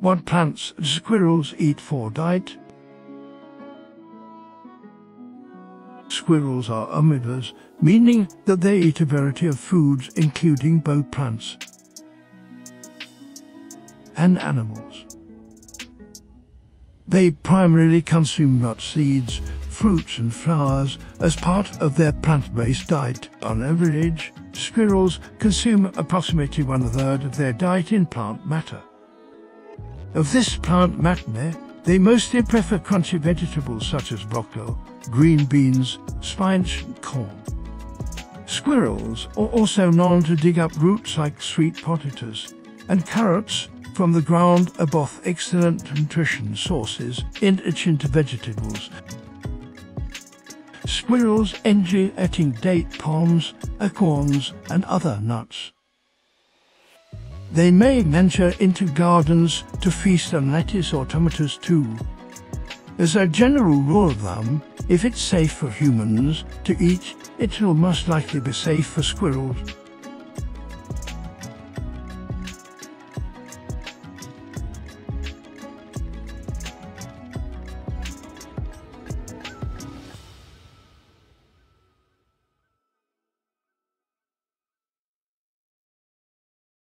What plants do squirrels eat for diet? Squirrels are omnivores, meaning that they eat a variety of foods including both plants and animals. They primarily consume nuts, seeds, fruits and flowers as part of their plant-based diet. On average, squirrels consume approximately one-third of their diet in plant matter. Of this plant matter, they mostly prefer crunchy vegetables such as broccoli, green beans, spinach and corn. Squirrels are also known to dig up roots like sweet potatoes and carrots from the ground are both excellent nutrition sources in addition to vegetables. Squirrels enjoy eating date palms, acorns and other nuts. They may venture into gardens to feast on lettuce or tomatoes too. As a general rule of thumb, if it's safe for humans to eat, it will most likely be safe for squirrels.